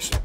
Shit.